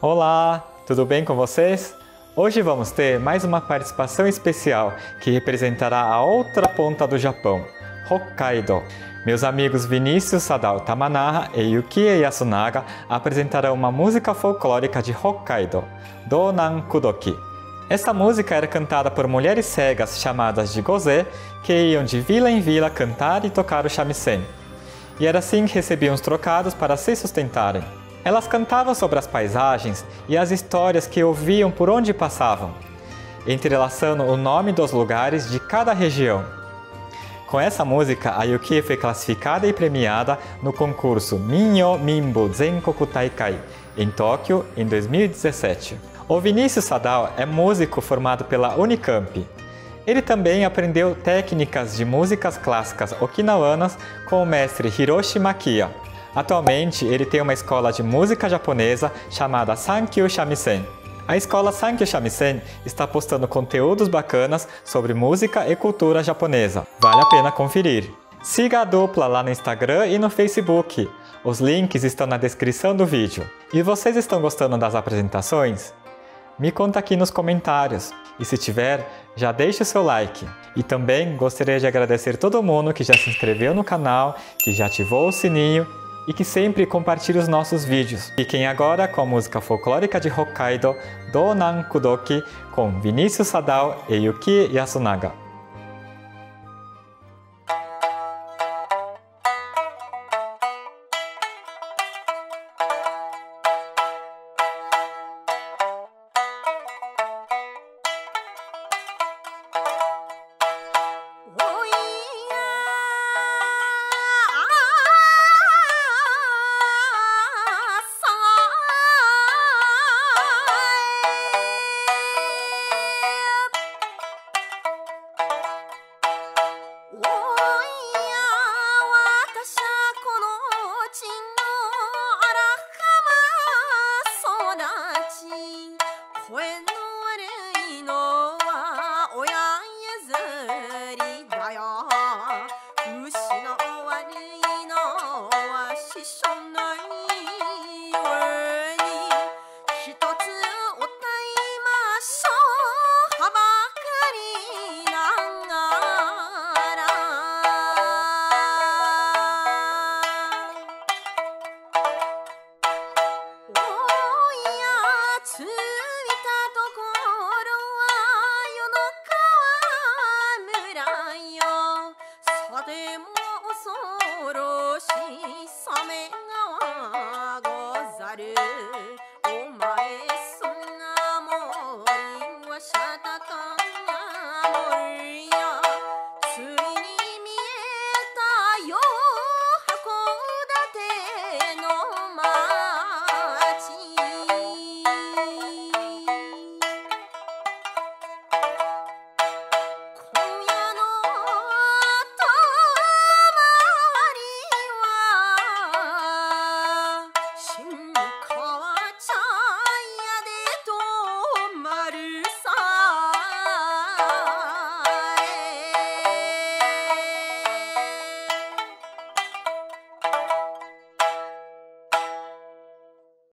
Olá, tudo bem com vocês? Hoje vamos ter mais uma participação especial que representará a outra ponta do Japão, Hokkaido. Meus amigos Vinícius Sadao Tamanaha e Yukie Yasunaga apresentarão uma música folclórica de Hokkaido, Donan Kudoki. Esta música era cantada por mulheres cegas chamadas de gozé, que iam de vila em vila cantar e tocar o shamisen. E era assim que recebiam os trocados para se sustentarem. Elas cantavam sobre as paisagens e as histórias que ouviam por onde passavam, entrelaçando o nome dos lugares de cada região. Com essa música, a Yuki foi classificada e premiada no concurso Minyo Mimbo Zenkoku Taikai, em Tóquio, em 2017. O Vinícius Sadal é músico formado pela Unicamp. Ele também aprendeu técnicas de músicas clássicas okinawanas com o mestre Hiroshi Makiya. Atualmente, ele tem uma escola de música japonesa chamada Sankyu Shamisen. A escola Sankyu Shamisen está postando conteúdos bacanas sobre música e cultura japonesa. Vale a pena conferir. Siga a dupla lá no Instagram e no Facebook. Os links estão na descrição do vídeo. E vocês estão gostando das apresentações? Me conta aqui nos comentários. E se tiver, já deixe o seu like. E também gostaria de agradecer todo mundo que já se inscreveu no canal, que já ativou o sininho e que sempre compartilhe os nossos vídeos. Fiquem agora com a música folclórica de Hokkaido, Donan Kudoki, com Vinícius Sadao e Yuki Yasunaga. ついたところは世の川村よ。さても恐ろしいサががござる。